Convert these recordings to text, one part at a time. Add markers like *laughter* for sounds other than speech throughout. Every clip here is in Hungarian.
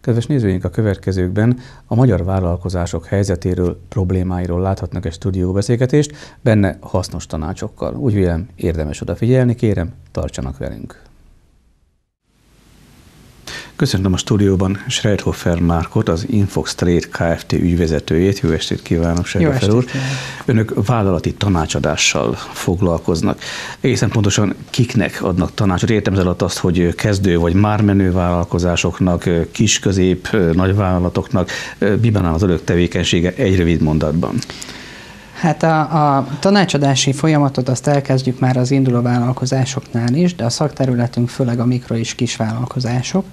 Kedves nézőink, a következőkben a magyar vállalkozások helyzetéről, problémáiról láthatnak egy stúdióbeszélgetést, benne hasznos tanácsokkal. Úgy vélem, érdemes odafigyelni, kérem, tartsanak velünk. Köszöntöm a stúdióban Schreidhofer Márkot, az Infox Trade Kft. ügyvezetőjét. Jó estét kívánok, Schreidhofer úr. Önök vállalati tanácsadással foglalkoznak. Egészen pontosan kiknek adnak tanácsot? Értem ez alatt azt, hogy kezdő vagy már menő vállalkozásoknak, kis-közép, nagy vállalatoknak. Miben áll az önök tevékenysége egy rövid mondatban? Hát a, a tanácsadási folyamatot azt elkezdjük már az induló vállalkozásoknál is, de a szakterületünk főleg a mikro és kis vállalkozások.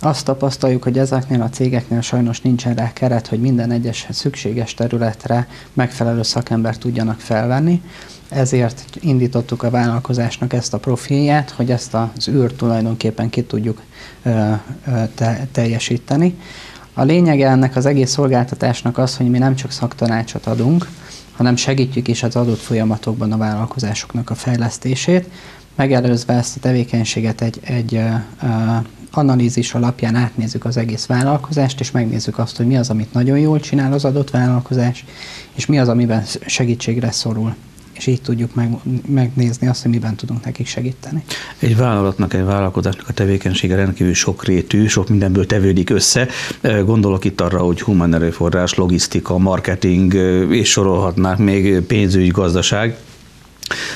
Azt tapasztaljuk, hogy ezeknél a cégeknél sajnos nincsen rá keret, hogy minden egyes szükséges területre megfelelő szakember tudjanak felvenni. Ezért indítottuk a vállalkozásnak ezt a profilját, hogy ezt az űrt tulajdonképpen ki tudjuk ö, ö, te, teljesíteni. A lényege ennek az egész szolgáltatásnak az, hogy mi nem csak szaktanácsot adunk, hanem segítjük is az adott folyamatokban a vállalkozásoknak a fejlesztését, megelőzve ezt a tevékenységet egy, egy ö, analízis alapján átnézzük az egész vállalkozást, és megnézzük azt, hogy mi az, amit nagyon jól csinál az adott vállalkozás, és mi az, amiben segítségre szorul és így tudjuk meg, megnézni azt, hogy miben tudunk nekik segíteni. Egy vállalatnak, egy vállalkozásnak a tevékenysége rendkívül sokrétű, sok mindenből tevődik össze. Gondolok itt arra, hogy human erőforrás, logisztika, marketing, és sorolhatnák még pénzügy, gazdaság.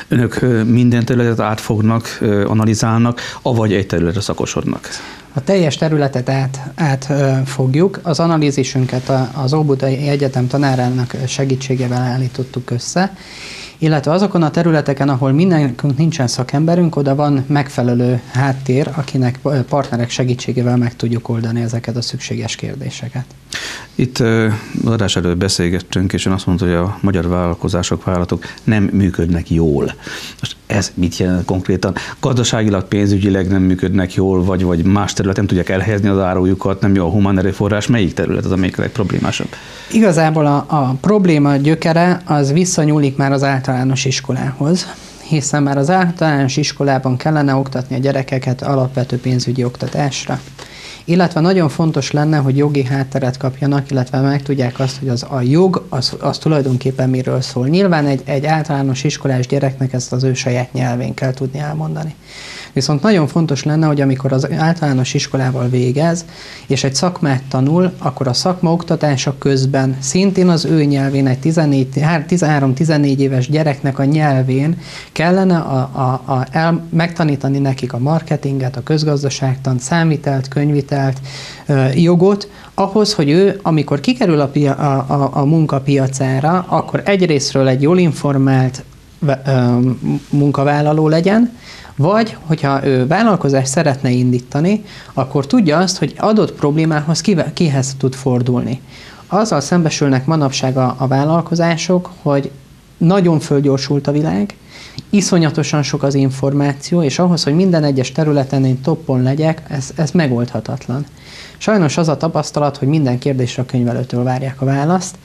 Önök minden területet átfognak, analizálnak, avagy egy területre szakosodnak? A teljes területet át, átfogjuk. Az analízisünket az Óbudai Egyetem tanárának segítségével állítottuk össze, illetve azokon a területeken, ahol mindenkünk nincsen szakemberünk, oda van megfelelő háttér, akinek partnerek segítségével meg tudjuk oldani ezeket a szükséges kérdéseket. Itt az adás előtt beszélgettünk, és ön azt mondta, hogy a magyar vállalkozások, vállalatok nem működnek jól. Most ez mit jelent konkrétan? Gazdaságilag, pénzügyileg nem működnek jól, vagy, vagy más területen tudják elhelyezni az árujukat, nem jó a humán erőforrás. Melyik terület az, amelyik legproblémásabb? Igazából a, a probléma gyökere az visszanyúlik már az általános iskolához hiszen már az általános iskolában kellene oktatni a gyerekeket alapvető pénzügyi oktatásra illetve nagyon fontos lenne, hogy jogi hátteret kapjanak, illetve meg tudják azt, hogy az a jog az, az tulajdonképpen miről szól. Nyilván egy, egy általános iskolás gyereknek ezt az ő saját nyelvén kell tudni elmondani. Viszont nagyon fontos lenne, hogy amikor az általános iskolával végez, és egy szakmát tanul, akkor a szakma oktatása közben szintén az ő nyelvén, egy 13-14 éves gyereknek a nyelvén kellene a, a, a, el, megtanítani nekik a marketinget, a közgazdaságtant, számítelt, könyvitelt, jogot, ahhoz, hogy ő, amikor kikerül a, pia, a, a, a munkapiacára, akkor egyrésztről egy jól informált munkavállaló legyen, vagy, hogyha ő vállalkozást szeretne indítani, akkor tudja azt, hogy adott problémához kive, kihez tud fordulni. Azzal szembesülnek manapság a, a vállalkozások, hogy nagyon fölgyorsult a világ, iszonyatosan sok az információ, és ahhoz, hogy minden egyes területen én toppon legyek, ez, ez megoldhatatlan. Sajnos az a tapasztalat, hogy minden kérdésre a könyvelőtől várják a választ,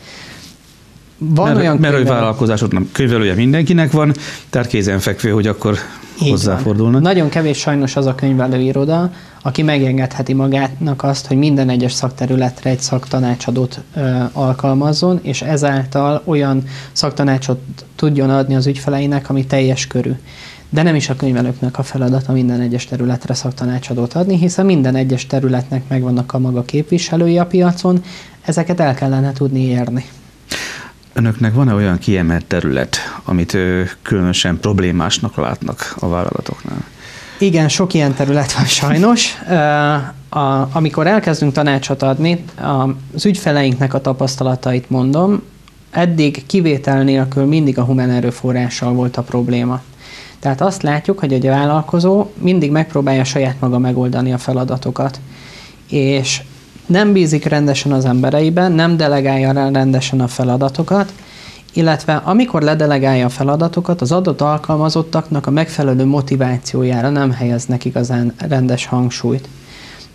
van mert, olyan mert könyvelő... vállalkozások nem könyvelője mindenkinek van, tehát kézenfekvő, hogy akkor így hozzáfordulnak. Van. Nagyon kevés sajnos az a könyvelőiroda, aki megengedheti magának azt, hogy minden egyes szakterületre egy szaktanácsadót ö, alkalmazzon, és ezáltal olyan szaktanácsot tudjon adni az ügyfeleinek, ami teljes körű. De nem is a könyvelőknek a feladata minden egyes területre szaktanácsadót adni, hiszen minden egyes területnek megvannak a maga képviselői a piacon, ezeket el kellene tudni érni. Önöknek van-e olyan kiemelt terület, amit különösen problémásnak látnak a vállalatoknál? Igen, sok ilyen terület van sajnos. A, amikor elkezdünk tanácsot adni, az ügyfeleinknek a tapasztalatait mondom, eddig kivétel nélkül mindig a humán erőforrással volt a probléma. Tehát azt látjuk, hogy egy vállalkozó mindig megpróbálja saját maga megoldani a feladatokat. És nem bízik rendesen az embereiben, nem delegálja rendesen a feladatokat, illetve amikor ledelegálja a feladatokat, az adott alkalmazottaknak a megfelelő motivációjára nem helyeznek igazán rendes hangsúlyt.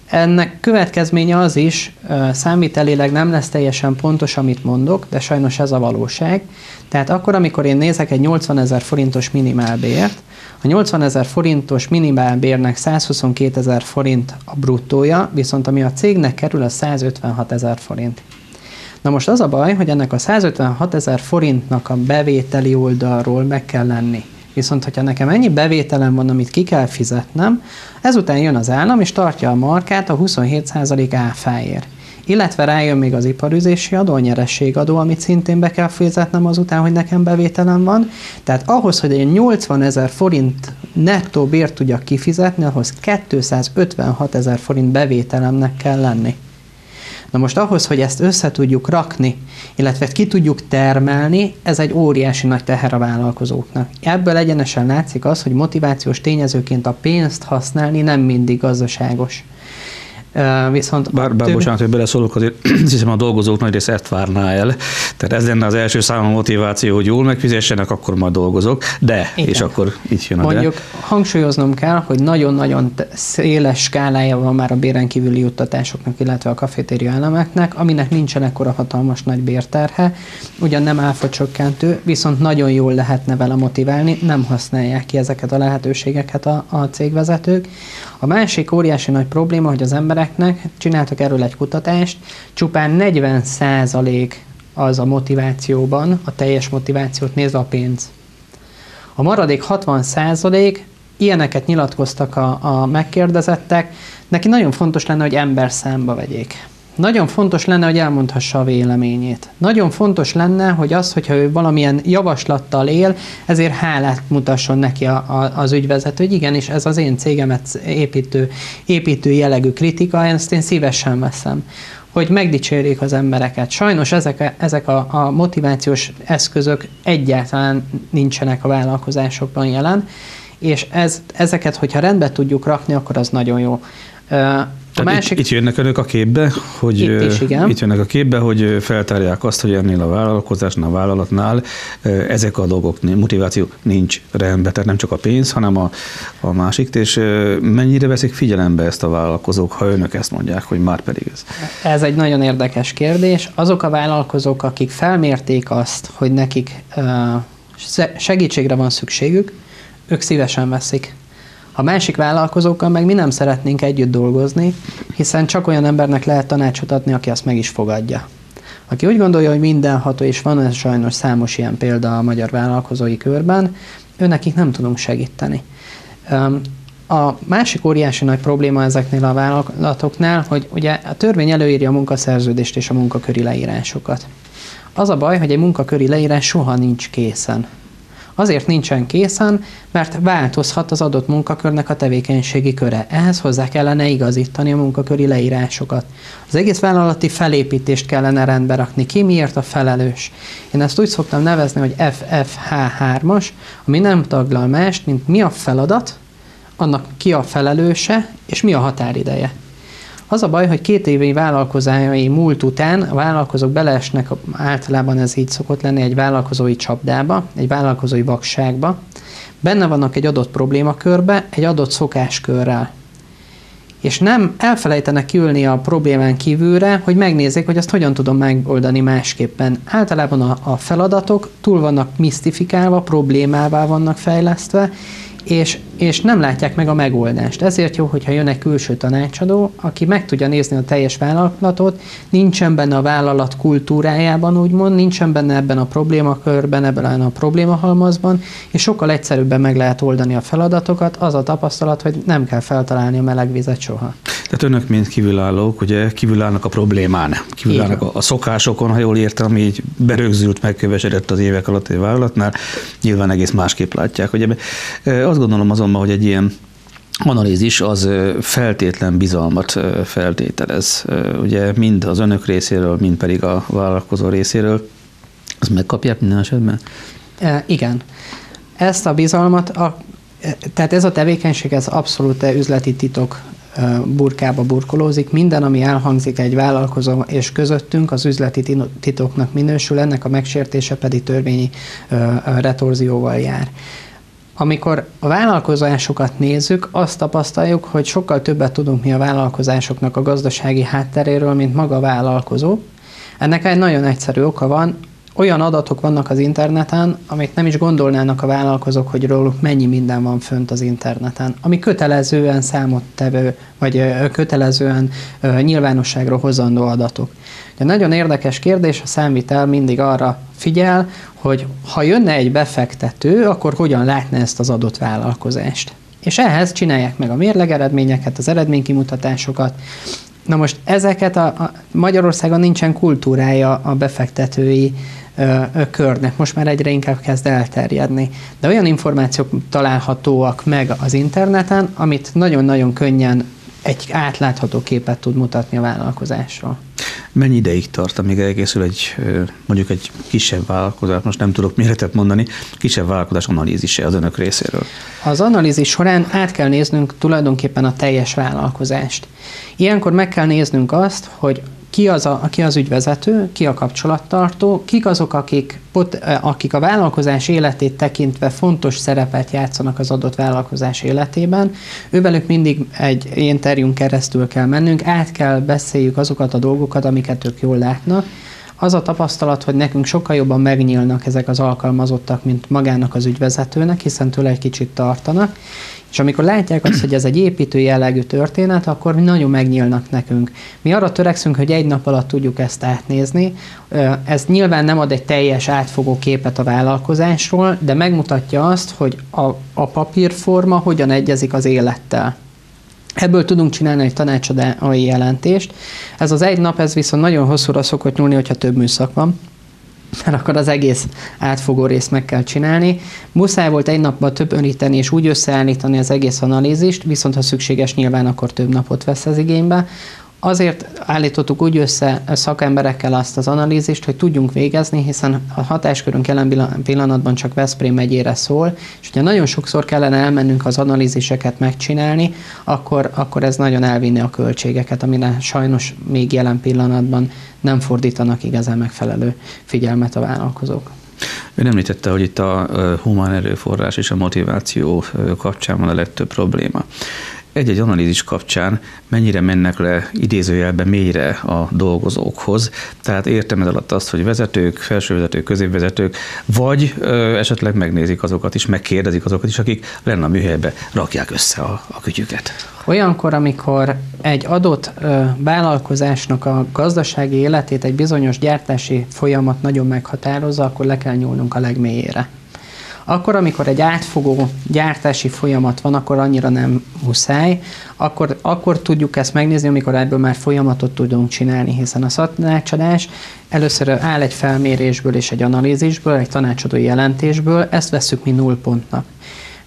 Ennek következménye az is, számítelileg nem lesz teljesen pontos, amit mondok, de sajnos ez a valóság. Tehát akkor, amikor én nézek egy 80 ezer forintos minimálbért, A 80 ezer forintos minimálbérnek 122 ezer forint a bruttója, viszont ami a cégnek kerül, a 156 ezer forint. Na most az a baj, hogy ennek a 156 ezer forintnak a bevételi oldalról meg kell lenni. Viszont, hogyha nekem ennyi bevételem van, amit ki kell fizetnem, ezután jön az állam, és tartja a markát a 27% áfáért. Illetve rájön még az iparüzési adó, a amit szintén be kell fizetnem azután, hogy nekem bevételem van. Tehát ahhoz, hogy egy 80 ezer forint nettó bért tudjak kifizetni, ahhoz 256 ezer forint bevételemnek kell lenni. Na most ahhoz, hogy ezt össze tudjuk rakni, illetve ki tudjuk termelni, ez egy óriási nagy teher a vállalkozóknak. Ebből egyenesen látszik az, hogy motivációs tényezőként a pénzt használni nem mindig gazdaságos. Viszont bár, bár több... bocsánat, hogy beleszólok, azért *clears throat* hiszem a dolgozók nagy része ezt várná el. Tehát ez lenne az első számú motiváció, hogy jól megfizessenek, akkor majd dolgozok, de, Igen. és akkor itt jön a Mondjuk de. hangsúlyoznom kell, hogy nagyon-nagyon széles skálája van már a béren kívüli juttatásoknak, illetve a kafetéria elemeknek, aminek nincsen ekkora hatalmas nagy bérterhe, ugyan nem áfa csökkentő, viszont nagyon jól lehetne vele motiválni, nem használják ki ezeket a lehetőségeket a, a cégvezetők. A másik óriási nagy probléma, hogy az embereknek, csináltak erről egy kutatást, csupán 40% az a motivációban, a teljes motivációt nézve a pénz. A maradék 60% ilyeneket nyilatkoztak a, a megkérdezettek, neki nagyon fontos lenne, hogy ember számba vegyék. Nagyon fontos lenne, hogy elmondhassa a véleményét. Nagyon fontos lenne, hogy az, hogyha ő valamilyen javaslattal él, ezért hálát mutasson neki a, a, az ügyvezető, hogy igenis ez az én cégemet építő, építő jellegű kritika, ezt én szívesen veszem hogy megdicsérjék az embereket. Sajnos ezek, a, ezek a, a motivációs eszközök egyáltalán nincsenek a vállalkozásokban jelen, és ez, ezeket, hogyha rendbe tudjuk rakni, akkor az nagyon jó. A másik... itt, itt jönnek önök a képbe, hogy itt, is, igen. itt jönnek a képbe, hogy feltárják azt, hogy ennél a vállalkozásnál, a vállalatnál ezek a dolgok, motiváció nincs rendben, tehát nem csak a pénz, hanem a, a másik, és mennyire veszik figyelembe ezt a vállalkozók, ha önök ezt mondják, hogy már pedig ez. Ez egy nagyon érdekes kérdés. Azok a vállalkozók, akik felmérték azt, hogy nekik segítségre van szükségük, ők szívesen veszik a másik vállalkozókkal meg mi nem szeretnénk együtt dolgozni, hiszen csak olyan embernek lehet tanácsot adni, aki azt meg is fogadja. Aki úgy gondolja, hogy mindenható, és van ez sajnos számos ilyen példa a magyar vállalkozói körben, ő nekik nem tudunk segíteni. A másik óriási nagy probléma ezeknél a vállalatoknál, hogy ugye a törvény előírja a munkaszerződést és a munkaköri leírásokat. Az a baj, hogy egy munkaköri leírás soha nincs készen. Azért nincsen készen, mert változhat az adott munkakörnek a tevékenységi köre. Ehhez hozzá kellene igazítani a munkaköri leírásokat. Az egész vállalati felépítést kellene rendbe rakni. Ki miért a felelős? Én ezt úgy szoktam nevezni, hogy FFH3-as, ami nem taglal mást, mint mi a feladat, annak ki a felelőse, és mi a határideje. Az a baj, hogy két évi vállalkozói múlt után a vállalkozók beleesnek, általában ez így szokott lenni, egy vállalkozói csapdába, egy vállalkozói vakságba, benne vannak egy adott problémakörbe, egy adott szokáskörrel. És nem elfelejtenek kiülni a problémán kívülre, hogy megnézzék, hogy azt hogyan tudom megoldani másképpen. Általában a, a feladatok túl vannak misztifikálva, problémává vannak fejlesztve, és, és nem látják meg a megoldást. Ezért jó, hogyha jön egy külső tanácsadó, aki meg tudja nézni a teljes vállalatot, nincsen benne a vállalat kultúrájában, úgymond, nincsen benne ebben a problémakörben, ebben a problémahalmazban, és sokkal egyszerűbben meg lehet oldani a feladatokat. Az a tapasztalat, hogy nem kell feltalálni a meleg vizet soha. Tehát önök, mint kívülállók, ugye kívülállnak a problémán, kívülállnak a, a szokásokon, ha jól értem, így berögzült, megkövesedett az évek alatt egy vállalatnál, nyilván egész másképp látják. Ugye, azt gondolom azonban, hogy egy ilyen analízis az feltétlen bizalmat feltételez. Ugye mind az önök részéről, mind pedig a vállalkozó részéről. Azt megkapják minden esetben? E, igen. Ezt a bizalmat, a, tehát ez a tevékenység, ez abszolút üzleti titok burkába burkolózik. Minden, ami elhangzik egy vállalkozó és közöttünk, az üzleti titoknak minősül, ennek a megsértése pedig törvényi retorzióval jár. Amikor a vállalkozásokat nézzük, azt tapasztaljuk, hogy sokkal többet tudunk mi a vállalkozásoknak a gazdasági hátteréről, mint maga a vállalkozó. Ennek egy nagyon egyszerű oka van, olyan adatok vannak az interneten, amit nem is gondolnának a vállalkozók, hogy róluk mennyi minden van fönt az interneten, ami kötelezően számottevő, vagy kötelezően nyilvánosságra hozandó adatok. De nagyon érdekes kérdés, a számvitel mindig arra figyel, hogy ha jönne egy befektető, akkor hogyan látna ezt az adott vállalkozást. És ehhez csinálják meg a mérlegeredményeket, az eredménykimutatásokat, Na most ezeket a, a Magyarországon nincsen kultúrája a befektetői ö, ö, körnek, most már egyre inkább kezd elterjedni. De olyan információk találhatóak meg az interneten, amit nagyon-nagyon könnyen egy átlátható képet tud mutatni a vállalkozásról. Mennyi ideig tart, amíg elkészül egy mondjuk egy kisebb vállalkozás, most nem tudok méretet mondani, kisebb vállalkozás analízise az önök részéről? Az analízis során át kell néznünk tulajdonképpen a teljes vállalkozást. Ilyenkor meg kell néznünk azt, hogy ki az, a, ki az ügyvezető, ki a kapcsolattartó, kik azok, akik, eh, akik a vállalkozás életét tekintve fontos szerepet játszanak az adott vállalkozás életében. Ővelük mindig egy interjún keresztül kell mennünk, át kell beszéljük azokat a dolgokat, amiket ők jól látnak, az a tapasztalat, hogy nekünk sokkal jobban megnyílnak ezek az alkalmazottak, mint magának az ügyvezetőnek, hiszen tőle egy kicsit tartanak, és amikor látják azt, hogy ez egy építő jellegű történet, akkor nagyon megnyílnak nekünk. Mi arra törekszünk, hogy egy nap alatt tudjuk ezt átnézni. Ez nyilván nem ad egy teljes átfogó képet a vállalkozásról, de megmutatja azt, hogy a, a papírforma hogyan egyezik az élettel. Ebből tudunk csinálni egy tanácsadói jelentést. Ez az egy nap, ez viszont nagyon hosszúra szokott nyúlni, hogyha több műszak van mert akkor az egész átfogó részt meg kell csinálni. Muszáj volt egy napban több öníteni és úgy összeállítani az egész analízist, viszont ha szükséges, nyilván akkor több napot vesz az igénybe. Azért állítottuk úgy össze szakemberekkel azt az analízist, hogy tudjunk végezni, hiszen a hatáskörünk jelen pillanatban csak Veszprém megyére szól, és hogyha nagyon sokszor kellene elmennünk az analíziseket megcsinálni, akkor, akkor ez nagyon elvinni a költségeket, amire sajnos még jelen pillanatban nem fordítanak igazán megfelelő figyelmet a vállalkozók. Ön említette, hogy itt a humán erőforrás és a motiváció kapcsán van a legtöbb probléma egy-egy analízis kapcsán mennyire mennek le idézőjelben mélyre a dolgozókhoz. Tehát értem ez alatt azt, hogy vezetők, felsővezetők, középvezetők, vagy ö, esetleg megnézik azokat is, megkérdezik azokat is, akik lenne a műhelybe rakják össze a, a kütyüket. Olyankor, amikor egy adott ö, vállalkozásnak a gazdasági életét egy bizonyos gyártási folyamat nagyon meghatározza, akkor le kell nyúlnunk a legmélyére. Akkor, amikor egy átfogó gyártási folyamat van, akkor annyira nem muszáj, akkor, akkor tudjuk ezt megnézni, amikor ebből már folyamatot tudunk csinálni, hiszen a tanácsadás először áll egy felmérésből és egy analízisből, egy tanácsadói jelentésből, ezt veszük mi nullpontnak.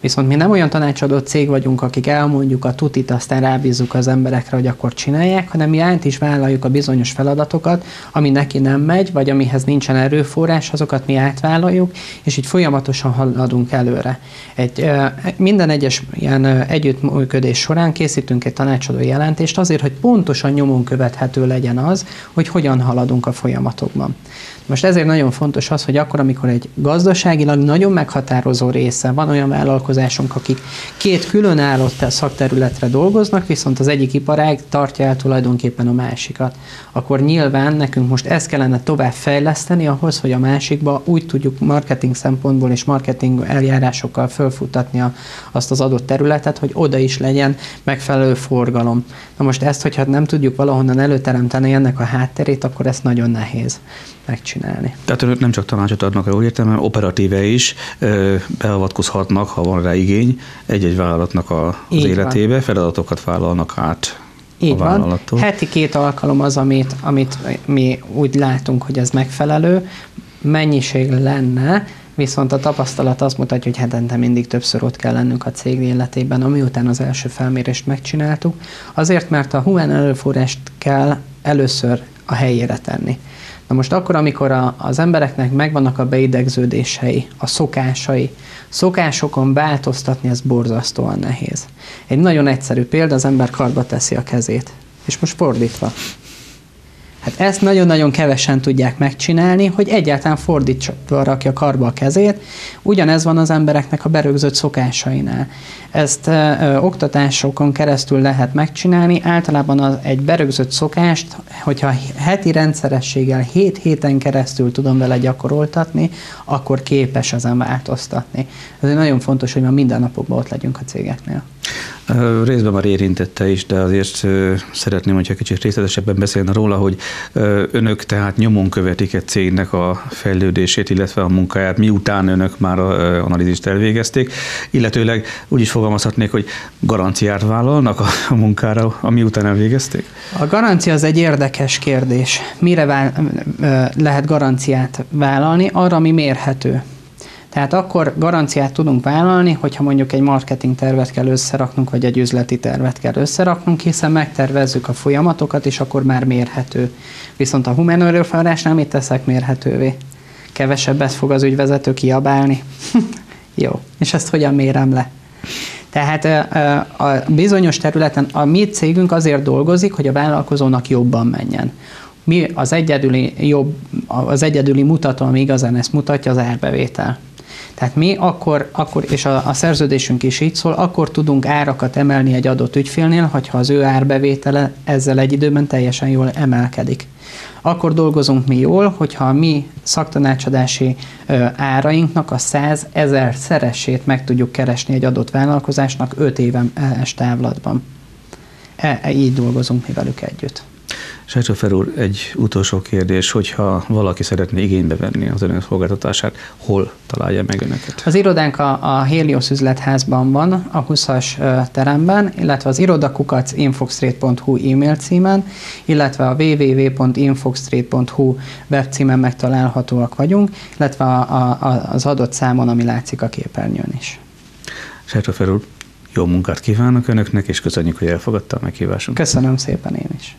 Viszont mi nem olyan tanácsadó cég vagyunk, akik elmondjuk a tutit, aztán rábízzuk az emberekre, hogy akkor csinálják, hanem mi át is vállaljuk a bizonyos feladatokat, ami neki nem megy, vagy amihez nincsen erőforrás, azokat mi átvállaljuk, és így folyamatosan haladunk előre. Egy, minden egyes ilyen együttműködés során készítünk egy tanácsadó jelentést azért, hogy pontosan nyomon követhető legyen az, hogy hogyan haladunk a folyamatokban. Most ezért nagyon fontos az, hogy akkor, amikor egy gazdaságilag nagyon meghatározó része van olyan vállalkozásunk, akik két különálló szakterületre dolgoznak, viszont az egyik iparág tartja el tulajdonképpen a másikat, akkor nyilván nekünk most ezt kellene tovább fejleszteni ahhoz, hogy a másikba úgy tudjuk marketing szempontból és marketing eljárásokkal fölfutatni a, azt az adott területet, hogy oda is legyen megfelelő forgalom. Na most ezt, hogyha nem tudjuk valahonnan előteremteni ennek a hátterét, akkor ez nagyon nehéz megcsinálni. Tehát önök nem csak tanácsot adnak, úgy értem, hanem operatíve is beavatkozhatnak, ha van rá igény, egy-egy vállalatnak a, az Így életébe, van. feladatokat vállalnak át így van. Heti két alkalom az, amit, amit mi úgy látunk, hogy ez megfelelő. Mennyiség lenne, viszont a tapasztalat azt mutatja, hogy hetente mindig többször ott kell lennünk a cég életében, amiután az első felmérést megcsináltuk. Azért, mert a humán erőforrást kell először a helyére tenni. Na most akkor, amikor a, az embereknek megvannak a beidegződései, a szokásai, szokásokon változtatni, ez borzasztóan nehéz. Egy nagyon egyszerű példa, az ember karba teszi a kezét. És most fordítva. Hát ezt nagyon-nagyon kevesen tudják megcsinálni, hogy egyáltalán fordítva rakja karba a kezét. Ugyanez van az embereknek a berögzött szokásainál. Ezt ö, oktatásokon keresztül lehet megcsinálni. Általában az, egy berögzött szokást, hogyha heti rendszerességgel 7 héten keresztül tudom vele gyakoroltatni, akkor képes ezen változtatni. Ez nagyon fontos, hogy ma mindennapokban ott legyünk a cégeknél. Részben már érintette is, de azért szeretném, hogyha kicsit részletesebben beszélne róla, hogy önök tehát nyomon követik egy cégnek a fejlődését, illetve a munkáját, miután önök már a analízist elvégezték, illetőleg úgy is fogalmazhatnék, hogy garanciát vállalnak a munkára, ami után elvégezték? A garancia az egy érdekes kérdés. Mire vál, lehet garanciát vállalni? Arra, ami mérhető. Tehát akkor garanciát tudunk vállalni, hogyha mondjuk egy marketing tervet kell összeraknunk, vagy egy üzleti tervet kell összeraknunk, hiszen megtervezzük a folyamatokat, és akkor már mérhető. Viszont a human erőforrásnál mit teszek mérhetővé? Kevesebbet fog az ügyvezető kiabálni. *laughs* Jó, és ezt hogyan mérem le? Tehát a bizonyos területen a mi cégünk azért dolgozik, hogy a vállalkozónak jobban menjen. Mi az egyedüli, jobb, az egyedüli mutató, ami igazán ezt mutatja, az árbevétel. Tehát mi akkor, akkor és a, a szerződésünk is így szól, akkor tudunk árakat emelni egy adott ügyfélnél, hogyha az ő árbevétele ezzel egy időben teljesen jól emelkedik. Akkor dolgozunk mi jól, hogyha a mi szaktanácsadási ö, árainknak a 100 ezer szeresét meg tudjuk keresni egy adott vállalkozásnak 5 éves távlatban. E, e, így dolgozunk mi velük együtt. Sajtófer úr, egy utolsó kérdés, hogyha valaki szeretné igénybe venni az önök szolgáltatását, hol találja meg önöket? Az irodánk a, a Helios üzletházban van, a 20-as teremben, illetve az irodakukac infoxtrade.hu e-mail címen, illetve a www.infoxtrade.hu webcímen megtalálhatóak vagyunk, illetve a, a, az adott számon, ami látszik a képernyőn is. Sajtófer úr, jó munkát kívánok önöknek, és köszönjük, hogy elfogadta a meghívásunkat. Köszönöm szépen én is.